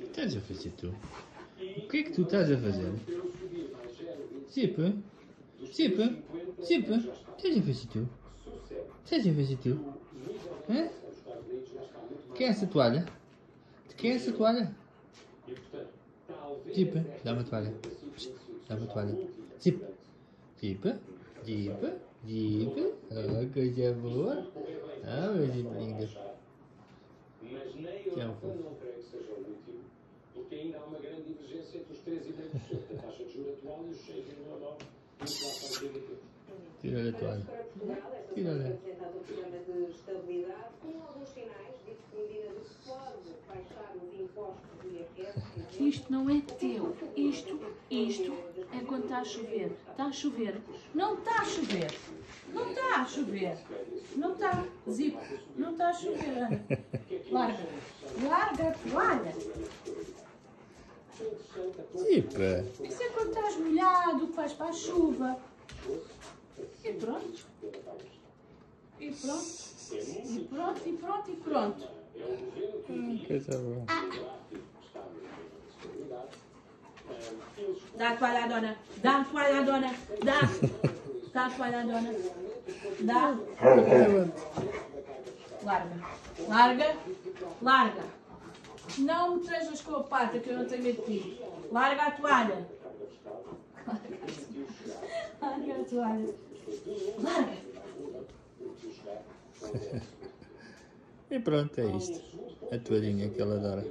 Estás a fazer tu? O que é que tu estás a fazer? Zipa? Zipa? Zipa? Estás a fazer tu? Estás a fazer tu? Hã? Quer essa toalha? Quer essa toalha? Zipa? Dá uma toalha. Dá uma toalha. Zipa? Zipa? Zipa? Zipa? Ah, coisa boa. Ah, meu lindo. Que é um fofo. porque ainda há uma grande divergência entre os 3,5% da taxa de juros atual e os 6,9% da inflação do GDP. Tira a toalha. Para Portugal, esta Tira semana olha. foi apresentado o programa de estabilidade com alguns sinais, disse que medida de que pode baixar os impostos do IRS. Isto não é teu. Isto, isto é quando está a chover. Está a chover. Não está a chover. Não está a chover. Não está. Zip. Não está a chover. Ana. Larga. Larga a toalha. Zipa! Isso é quando estás molhado, que vais para a chuva. E pronto. E pronto. E pronto, e pronto, e pronto. Coisa boa. Dá a toalha à dona. Dá a toalha à dona. Dá. Dá a toalha à dona. Dá. Larga. Larga. Larga. Não me trejas com a pata que eu não tenho medo de ti. Larga a toalha. Larga a toalha. Larga. E pronto, é isto. A toalhinha que ela adora.